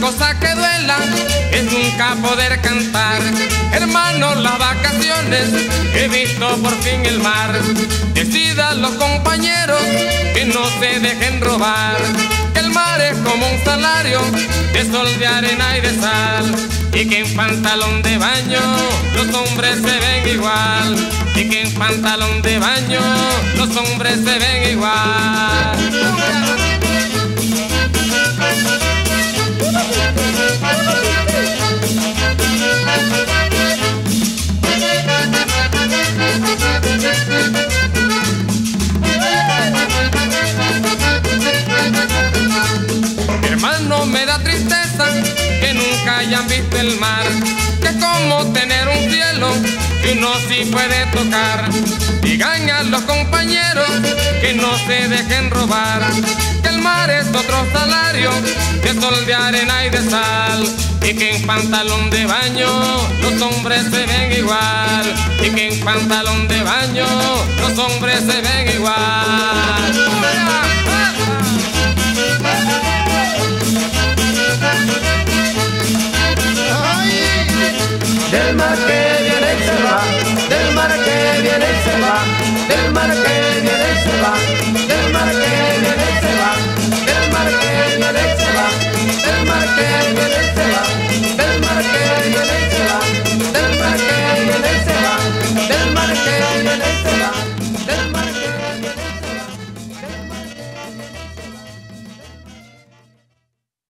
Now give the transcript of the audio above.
cosa que duela es nunca poder cantar. Hermano, las vacaciones he visto por fin el mar. Decidan los compañeros que no se dejen robar. El mar es como un salario de sol, de arena y de sal. Y que en pantalón de baño los hombres se ven igual. Y que en pantalón de baño los hombres se ven igual. Hayan que como tener un cielo que uno sí puede tocar. Digan a los compañeros que no se dejen robar, que el mar es otro salario de sol, de arena y de sal. Y que en pantalón de baño los hombres se ven igual. Y que en pantalón de baño los hombres se ven igual. del mar que viene se va, del mar que viene se va, del mar que viene se va, del mar que viene se va, del mar que viene se va, del mar que viene se va, del mar que viene se va, del mar que viene se va, del mar que viene se va.